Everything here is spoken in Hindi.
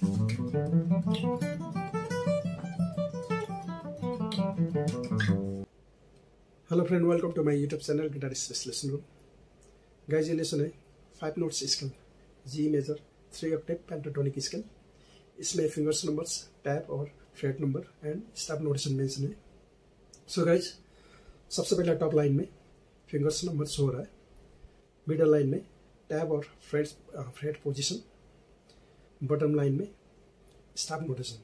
Hello friend welcome to my YouTube channel guitar specialist room guys ये लेसन है five notes scale G major three octave pentatonic scale इसमें फिंगर्स नंबर्स टैप और fret number and step notation mention है। सो गाइज़ सबसे पहले टॉप लाइन में फिंगर्स नंबर हो रहा है। मिडल लाइन में टैब और fret fret position bottom line में स्टाफ नोटेशन